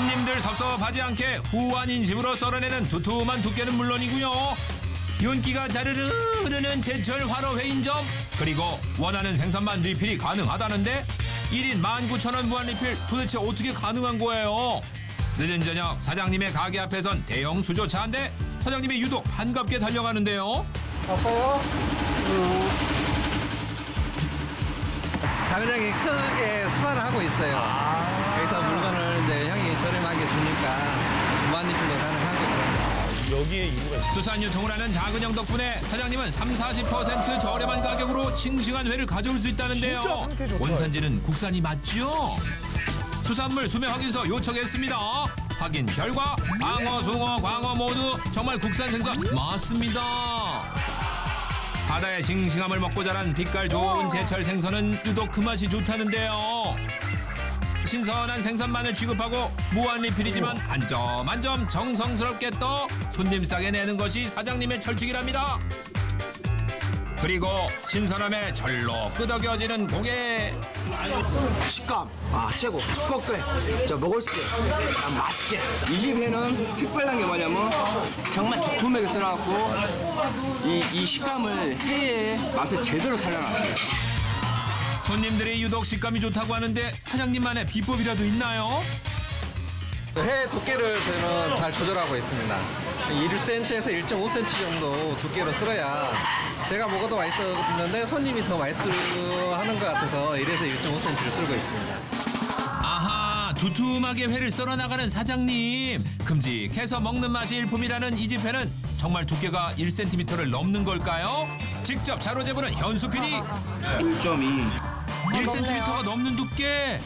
손님들 섭섭하지 않게 후한 인심으로 썰어내는 두툼한 두께는 물론이고요. 윤기가 자르르 흐르는 제철 화로 회인점 그리고 원하는 생선만 리필이 가능하다는데 1인 19,000원 무한 리필 도대체 어떻게 가능한 거예요? 늦은 저녁 사장님의 가게 앞에선 대형 수조차인데 사장님이 유독 반갑게 달려가는데요. 왔어요? 장장이 크게 수화를 하고 있어요. 그래서 물건을 이제 저렴하게 주니까 무한리필도 가능하거든요. 수산 유통을 하는 작은 형 덕분에 사장님은 3, 40% 저렴한 가격으로 싱싱한 회를 가져올 수 있다는데요. 원산지는 국산이 맞죠? 수산물 수매 확인서 요청했습니다. 확인 결과 방어, 숭어, 광어 모두 정말 국산 생선 맞습니다. 바다의 싱싱함을 먹고 자란 빛깔 좋은 제철 생선은 유독 그 맛이 좋다는데요. 신선한 생선만을 취급하고 무한 리필이지만 한 점 한 점 정성스럽게 떠 손님 싸게 내는 것이 사장님의 철칙이랍니다. 그리고 신선함에 절로 끄덕여지는 고개. 식감. 아 최고. 두껍게. 저 먹을 수 있게. 아, 맛있게. 이집 회는 특별한 게 뭐냐면 정말 두툼하게 썰어갖고 이, 이 식감을 회의 맛을 제대로 살려놨어요 손님들이 유독 식감이 좋다고 하는데 사장님만의 비법이라도 있나요? 회 두께를 저희는 잘 조절하고 있습니다. 1cm에서 1.5cm 정도 두께로 썰어야 제가 먹어도 맛있었는데 손님이 더 맛있어하는 것 같아서 1에서 1.5cm를 썰고 있습니다. 아하 두툼하게 회를 썰어 나가는 사장님 큼직해서 먹는 맛이 일품이라는 이 집 회는 정말 두께가 1cm를 넘는 걸까요? 직접 자로 재보는 현수 PD 1.2 1cm가 넘는 두께.